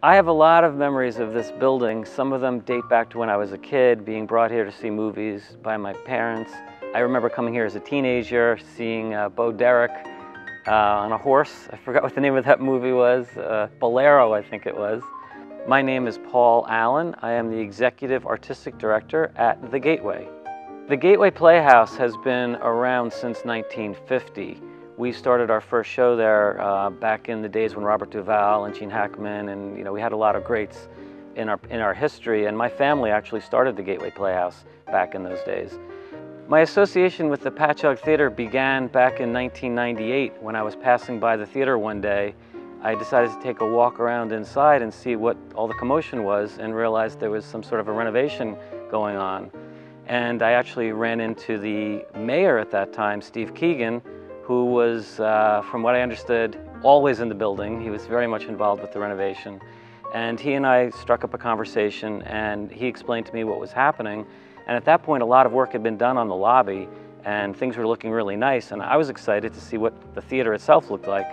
I have a lot of memories of this building. Some of them date back to when I was a kid, being brought here to see movies by my parents. I remember coming here as a teenager, seeing uh, Bo Derek uh, on a horse. I forgot what the name of that movie was. Uh, Bolero, I think it was. My name is Paul Allan. I am the Executive Artistic Director at The Gateway. The Gateway Playhouse has been around since 1950. We started our first show there uh, back in the days when Robert Duvall and Gene Hackman, and you know, we had a lot of greats in our, in our history, and my family actually started the Gateway Playhouse back in those days. My association with the Patchogue Theater began back in 1998 when I was passing by the theater one day. I decided to take a walk around inside and see what all the commotion was and realized there was some sort of a renovation going on. And I actually ran into the mayor at that time, Steve Keegan, who was, uh, from what I understood, always in the building. He was very much involved with the renovation. And he and I struck up a conversation and he explained to me what was happening. And at that point, a lot of work had been done on the lobby and things were looking really nice. And I was excited to see what the theater itself looked like.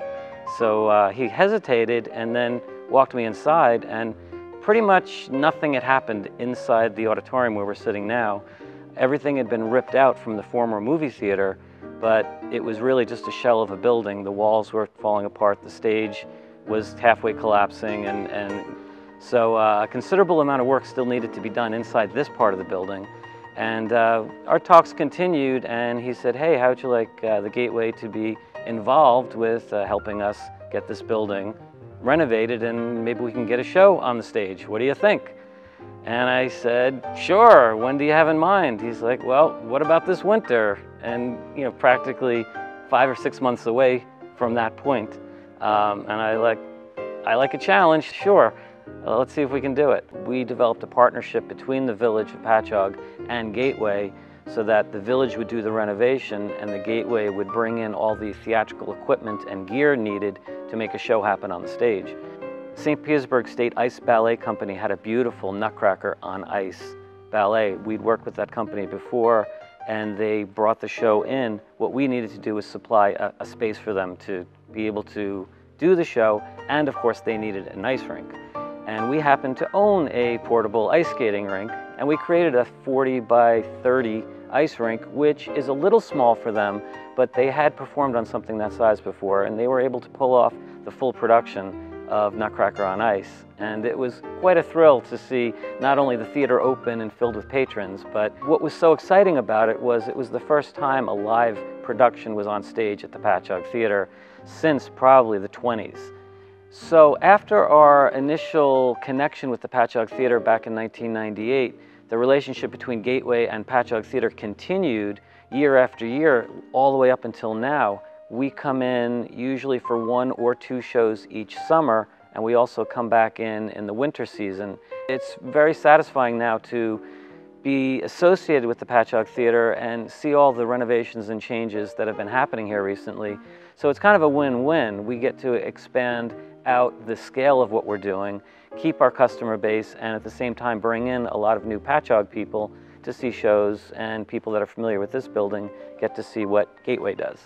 So uh, he hesitated and then walked me inside and pretty much nothing had happened inside the auditorium where we're sitting now. Everything had been ripped out from the former movie theater but it was really just a shell of a building. The walls were falling apart, the stage was halfway collapsing, and, and so uh, a considerable amount of work still needed to be done inside this part of the building. And uh, our talks continued, and he said, hey, how would you like uh, the Gateway to be involved with uh, helping us get this building renovated, and maybe we can get a show on the stage. What do you think? And I said, sure, when do you have in mind? He's like, well, what about this winter? And, you know, practically five or six months away from that point. Um, and I like, I like a challenge, sure. Uh, let's see if we can do it. We developed a partnership between the village of Patchogue and Gateway so that the village would do the renovation and the Gateway would bring in all the theatrical equipment and gear needed to make a show happen on the stage. St. Petersburg State Ice Ballet Company had a beautiful Nutcracker on Ice ballet. We'd worked with that company before and they brought the show in. What we needed to do was supply a, a space for them to be able to do the show and of course they needed an ice rink. And we happened to own a portable ice skating rink and we created a 40 by 30 ice rink, which is a little small for them, but they had performed on something that size before and they were able to pull off the full production of Nutcracker on Ice. And it was quite a thrill to see not only the theater open and filled with patrons, but what was so exciting about it was it was the first time a live production was on stage at the Patchogue Theater since probably the 20s. So after our initial connection with the Patchogue Theater back in 1998, the relationship between Gateway and Patchogue Theater continued year after year all the way up until now we come in usually for one or two shows each summer, and we also come back in in the winter season. It's very satisfying now to be associated with the Patchogue Theater and see all the renovations and changes that have been happening here recently. So it's kind of a win-win. We get to expand out the scale of what we're doing, keep our customer base, and at the same time bring in a lot of new Patchogue people to see shows and people that are familiar with this building get to see what Gateway does.